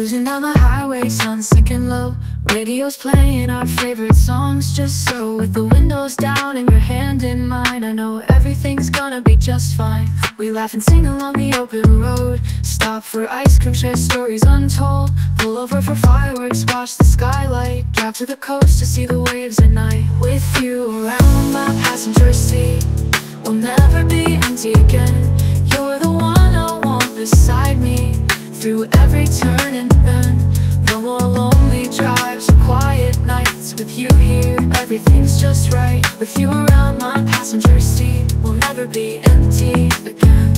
Cruising down the highway, sun sinking low. Radio's playing our favorite songs just so With the windows down and your hand in mine I know everything's gonna be just fine. We laugh and sing along the open road. Stop for ice cream, share stories untold. Pull over for fireworks, watch the skylight. Drive to the coast to see the waves at night. With you around my passenger seat We'll never be empty again. You're the one I want beside me Through every turn and bend No more lonely drives or quiet nights With you here, everything's just right. With you around my passenger seat We'll never be empty again.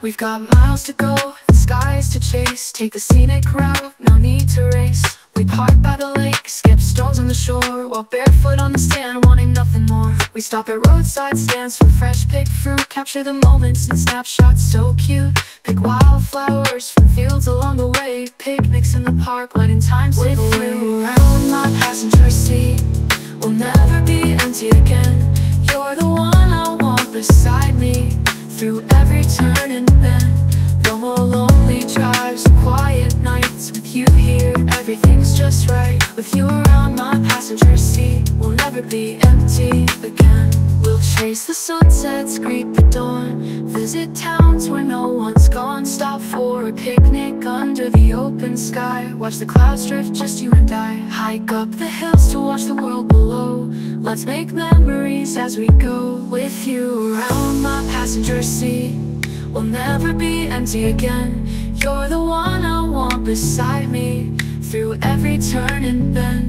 We've got miles to go, and skies to chase. Take the scenic route, no need to race. We park by the lake, skip stones on the shore. While barefoot on the sand, wanting nothing more. We stop at roadside stands for fresh picked fruit. Capture the moments in snapshots so cute. Pick wildflowers from fields along the way. Picnics in the park, letting time slip away Around my passenger seat We'll never be empty again. You're the one I want beside me Through every turn and bend. No more lonely drives quiet nights With you here, everything's just right With you around my passenger seat We'll never be empty again. We'll chase the sunsets, greet the dawn Visit towns where no one's gone. Stop for a picnic under the open sky. Watch the clouds drift, just you and I. Hike up the hills to watch the world below. Let's make memories as we go. With you around my passenger seat We'll never be empty again. You're the one I want beside me Through every turn and bend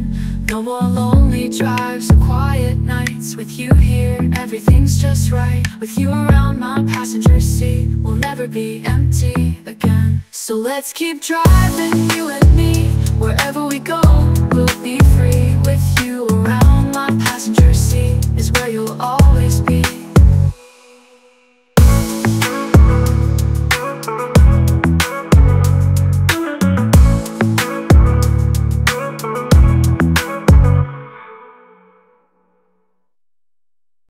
No more lonely drives or quiet nights. With you here, everything's just right. With you around my passenger seat We'll never be empty again. So let's keep driving, you and me. Wherever we go, we'll be free